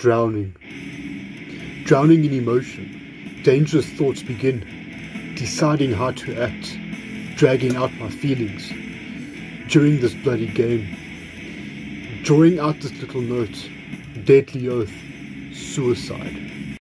drowning. Drowning in emotion, dangerous thoughts begin, deciding how to act, dragging out my feelings. During this bloody game, drawing out this little note, deadly oath, suicide.